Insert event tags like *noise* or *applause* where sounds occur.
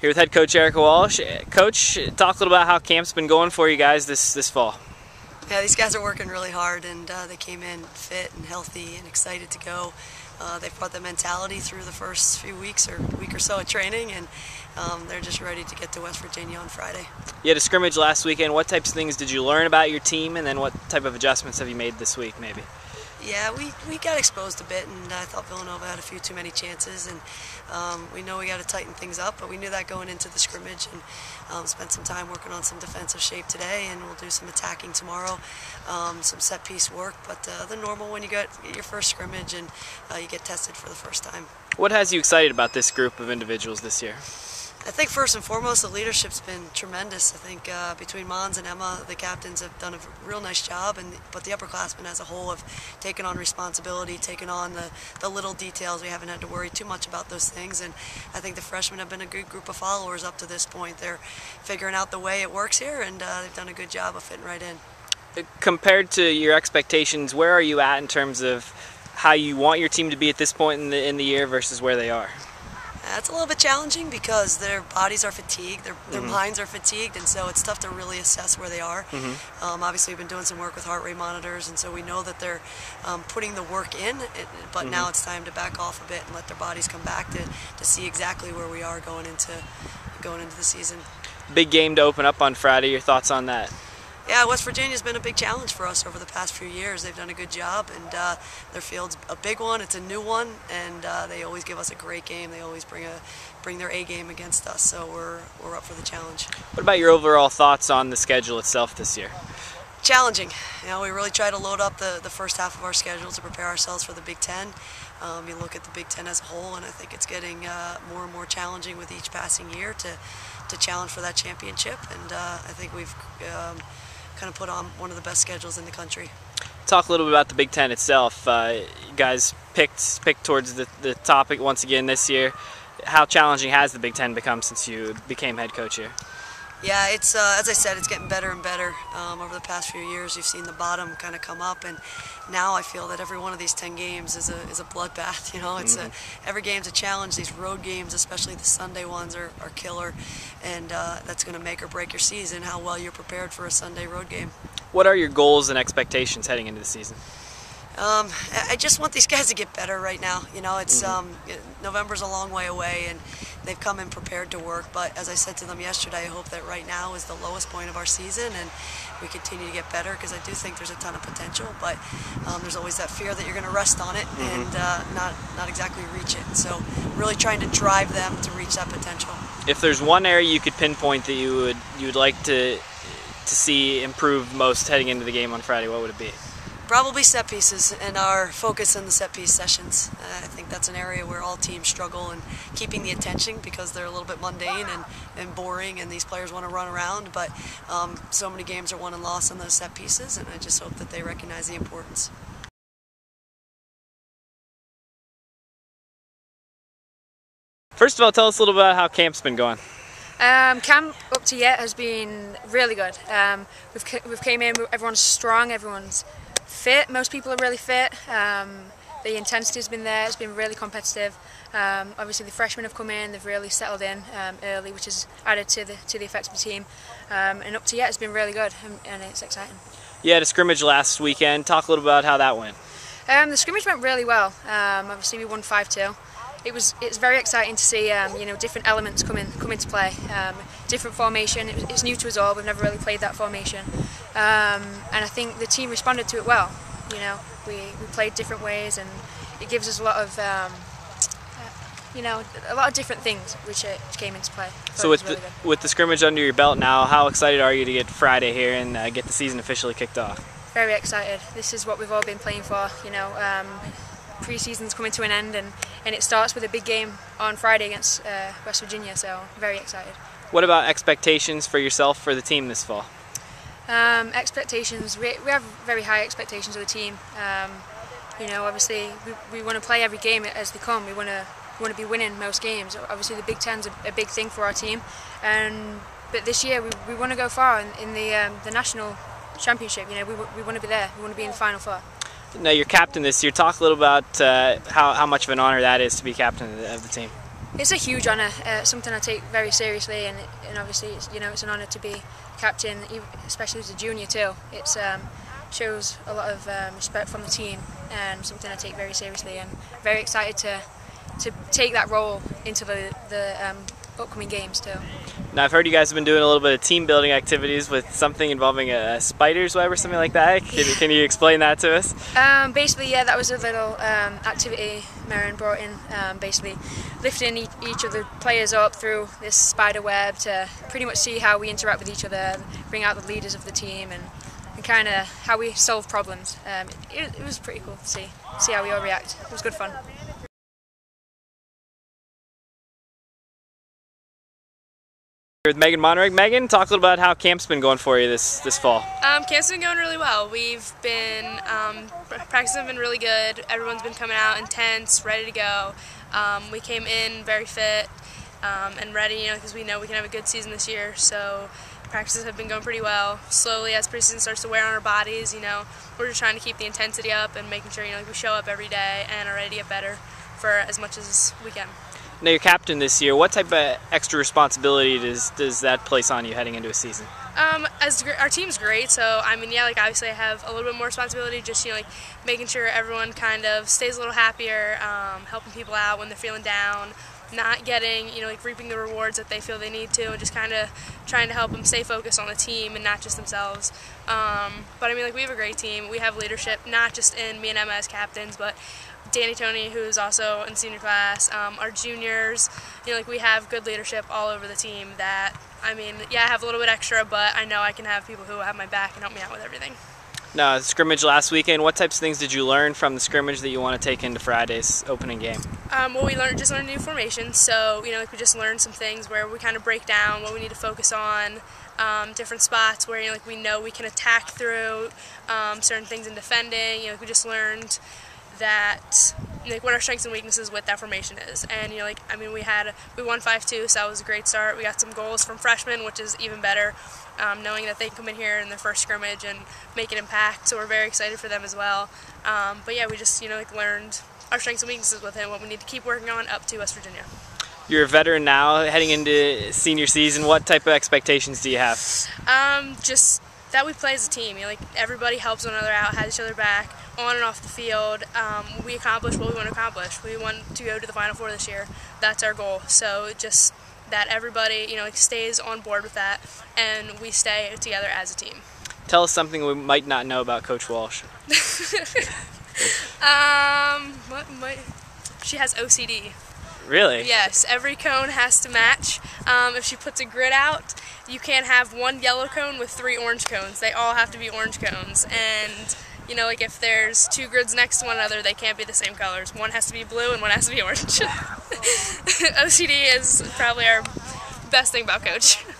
Here with head coach Erica Walsh. Coach, talk a little about how camp's been going for you guys this this fall. Yeah, these guys are working really hard, and uh, they came in fit and healthy and excited to go. Uh, they've brought the mentality through the first few weeks or week or so of training, and um, they're just ready to get to West Virginia on Friday. You had a scrimmage last weekend. What types of things did you learn about your team, and then what type of adjustments have you made this week, maybe? Yeah, we, we got exposed a bit, and I thought Villanova had a few too many chances, and um, we know we got to tighten things up, but we knew that going into the scrimmage, and um, spent some time working on some defensive shape today, and we'll do some attacking tomorrow, um, some set piece work, but uh, the normal when you get your first scrimmage and uh, you get tested for the first time. What has you excited about this group of individuals this year? I think first and foremost, the leadership's been tremendous. I think uh, between Mons and Emma, the captains have done a real nice job, and but the upperclassmen as a whole have taken on responsibility, taken on the, the little details. We haven't had to worry too much about those things, and I think the freshmen have been a good group of followers up to this point. They're figuring out the way it works here, and uh, they've done a good job of fitting right in. Compared to your expectations, where are you at in terms of how you want your team to be at this point in the in the year versus where they are? That's a little bit challenging because their bodies are fatigued, their, their mm-hmm. minds are fatigued, and so it's tough to really assess where they are. Mm-hmm. Um, obviously, we've been doing some work with heart rate monitors, and so we know that they're um, putting the work in, it, but mm-hmm. now it's time to back off a bit and let their bodies come back to, to see exactly where we are going into going into the season. Big game to open up on Friday. Your thoughts on that? Yeah, West Virginia's been a big challenge for us over the past few years. They've done a good job, and uh, their field's a big one. It's a new one, and uh, they always give us a great game. They always bring a bring their A game against us, so we're we're up for the challenge. What about your overall thoughts on the schedule itself this year? Challenging. You know, we really try to load up the, the first half of our schedule to prepare ourselves for the Big Ten. Um, you look at the Big Ten as a whole, and I think it's getting uh, more and more challenging with each passing year to to challenge for that championship. And uh, I think we've um, kind of put on one of the best schedules in the country. Talk a little bit about the Big Ten itself. Uh, you guys picked picked towards the, the topic once again this year. How challenging has the Big Ten become since you became head coach here? Yeah, it's uh, as I said, it's getting better and better um, over the past few years. You've seen the bottom kind of come up, and now I feel that every one of these ten games is a is a bloodbath. *laughs* You know, it's mm-hmm. a every game's a challenge. These road games, especially the Sunday ones, are, are killer, and uh, that's going to make or break your season. How well you're prepared for a Sunday road game. What are your goals and expectations heading into the season? Um, I just want these *laughs* guys to get better right now. You know, it's mm-hmm. um, November's a long way away, and they've come in prepared to work. But as I said to them yesterday, I hope that right now is the lowest point of our season, and we continue to get better because I do think there's a ton of potential. But um, there's always that fear that you're going to rest on it mm-hmm. and uh, not not exactly reach it. So really trying to drive them to reach that potential. If there's one area you could pinpoint that you would you would like to to see improve most heading into the game on Friday, what would it be? Probably set pieces and our focus in the set piece sessions. Uh, I think that's an area where all teams struggle in keeping the attention because they're a little bit mundane and, and boring and these players want to run around. But um, so many games are won and lost on those set pieces and I just hope that they recognize the importance. First of all, tell us a little about how camp's been going. Um, camp up to yet has been really good. Um, we've we've came in, everyone's strong, everyone's fit. Most people are really fit. Um, the intensity has been there. It's been really competitive. Um, obviously, the freshmen have come in. They've really settled in um, early, which has added to the to the effect of the team. Um, and up to yet, it's been really good, and, and, it's exciting. You had a scrimmage last weekend. Talk a little about how that went. Um, the scrimmage went really well. Um, obviously, we won five two. It was it's very exciting to see you know different elements come in come into play. different formation. It, it's new to us all. We've never really played that formation. Um, and I think the team responded to it well. You know, we, we played different ways, and it gives us a lot of, um, uh, you know, a lot of different things which, uh, came into play. So with really the, with the scrimmage under your belt now, how excited are you to get Friday here and uh, get the season officially kicked off? Very excited. This is what we've all been playing for. You know, um, pre-season's coming to an end, and, and it starts with a big game on Friday against uh, West Virginia. So very excited. What about expectations for yourself for the team this fall? Um, expectations, we, we have very high expectations of the team. Um, you know, obviously we, we want to play every game as they come. We want to want to be winning most games. Obviously the Big Ten's a, a big thing for our team, and but this year we, we want to go far in, in the um, the national championship. You know, we, we want to be there. We want to be in the final four. Now you're captain this year. Talk a little about uh, how, how much of an honor that is to be captain of the team. It's a huge honour, uh, something I take very seriously, and, and obviously, it's, you know, it's an honour to be captain, especially as a junior too. It um, shows a lot of um, respect from the team, and something I take very seriously. I'm very excited to to take that role into the the um, upcoming games too. Now I've heard you guys have been doing a little bit of team building activities with something involving a spider's web or something like that. Can, you, can you explain that to us? Um, basically, yeah, that was a little um, activity Merrin brought in. Um, basically, lifting each, each, of the players up through this spider web to pretty much see how we interact with each other, bring out the leaders of the team, and, and kind of how we solve problems. Um, it, it was pretty cool to see see how we all react. It was good fun. With Megan Monroig. Megan, talk a little about how camp's been going for you this this fall. Um, camp's been going really well. We've been um, have been really good. Everyone's been coming out intense, ready to go. Um, we came in very fit um, and ready, you know, because we know we can have a good season this year. So practices have been going pretty well. Slowly, as preseason starts to wear on our bodies, you know, we're just trying to keep the intensity up and making sure you know like we show up every day and are ready to get better for as much as we can. Now you're captain this year. What type of extra responsibility does does that place on you heading into a season? Um, as our team's great, so I mean, yeah, like obviously I have a little bit more responsibility, just you know, like making sure everyone kind of stays a little happier, um, helping people out when they're feeling down, not getting, you know, like reaping the rewards that they feel they need to, and just kind of trying to help them stay focused on the team and not just themselves. Um, but I mean, like we have a great team. We have leadership, not just in me and Emma as captains, but Danny Tony, who's also in senior class, um, our juniors, you know, like we have good leadership all over the team that, I mean, yeah, I have a little bit extra, but I know I can have people who have my back and help me out with everything. Now, scrimmage last weekend, what types of things did you learn from the scrimmage that you want to take into Friday's opening game? Um, well, we learned just learned new formations, so, you know, like we just learned some things where we kind of break down what we need to focus on, um, different spots where, you know, like we know we can attack through um, certain things in defending, you know, like we just learned that like what our strengths and weaknesses with that formation is. And you know, like I mean, we had we won five two, so that was a great start. We got some goals from freshmen, which is even better. Um, knowing that they come in here in their first scrimmage and make an impact, so we're very excited for them as well. Um, but yeah, we just you know like learned our strengths and weaknesses with him, what we need to keep working on up to West Virginia. You're a veteran now, heading into senior season. What type of expectations do you have? Um, just that we play as a team. You know, like everybody helps one another out, has each other back on and off the field. Um, we accomplish what we want to accomplish. We want to go to the Final Four this year. That's our goal. So just that everybody, you know, stays on board with that, and we stay together as a team. Tell us something we might not know about Coach Walsh. *laughs* um, what might? She has OCD. Really? Yes, every cone has to match. Um, if she puts a grid out, you can't have one yellow cone with three orange cones. They all have to be orange cones. And, you know, like if there's two grids next to one another, they can't be the same colors. One has to be blue and one has to be orange. *laughs* OCD is probably our best thing about Coach. *laughs*